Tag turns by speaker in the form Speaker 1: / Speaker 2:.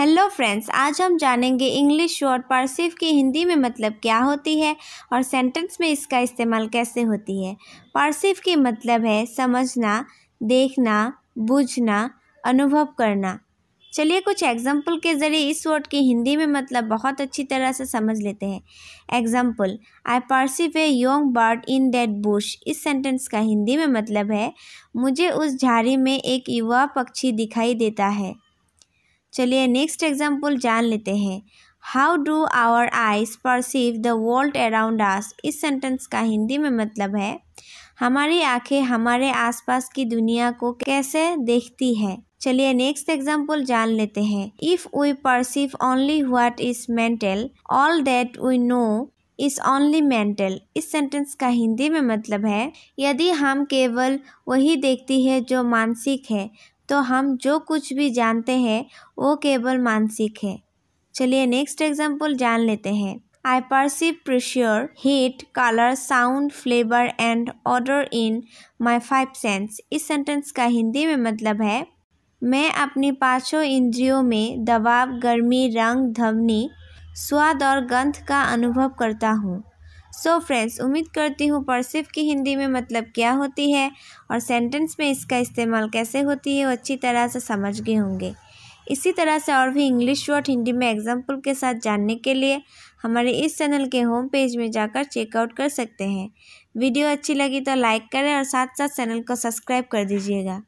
Speaker 1: Hello friends आज हम जानेंगे इंग्लिश वर्ड पार्सिव की हिंदी में मतलब क्या होती है और सेंटेंस में इसका इस्तेमाल कैसे होती है। पार्सिव की मतलब है समझना, देखना, बूझना, अनुभव करना। चलिए कुछ एग्ज़ाम्पल के ज़रिए इस वर्ड की हिंदी में मतलब बहुत अच्छी तरह से समझ लेते हैं। Example I perceive a young bird in dead bush इस सेंटेंस का हिंदी में मतलब है, मुझे उस झाड़ी में एक युवा पक्षी दिखाई देता है। चलिए नेक्स्ट एग्ज़ाम्पल जान लेते हैं। How do our eyes perceive the world around us इस सेंटेंस का हिंदी में मतलब है, हमारी आँखें हमारे आसपास की दुनिया को कैसे देखती है? चलिए नेक्स्ट एग्ज़ाम्पल जान लेते हैं। If we perceive only what is mental all that we know is only mental इस सेंटेंस का हिंदी में मतलब है, यदि हम केवल वही देखती है जो मानसिक है तो हम जो कुछ भी जानते हैं, वो केवल मानसिक है। चलिए नेक्स्ट एग्ज़ाम्पल जान लेते हैं। I perceive pressure heat colour sound flavour and order in my five sense इस सेंटेंस का हिंदी में मतलब है, मैं अपनी पाँचों इंद्रियों में दबाव, गर्मी, रंग, ध्वनि, स्वाद और गंध का अनुभव करता हूँ। सो फ्रेंड्स उम्मीद करती हूँ परसिव की हिंदी में मतलब क्या होती है और सेंटेंस में इसका इस्तेमाल कैसे होती है, वो अच्छी तरह से समझ गए होंगे। इसी तरह से और भी इंग्लिश वर्ड हिंदी में एग्ज़ाम्पल के साथ जानने के लिए हमारे इस चैनल के होम पेज में जाकर चेकआउट कर सकते हैं। वीडियो अच्छी लगी तो लाइक करें और साथ साथ चैनल को सब्सक्राइब कर दीजिएगा।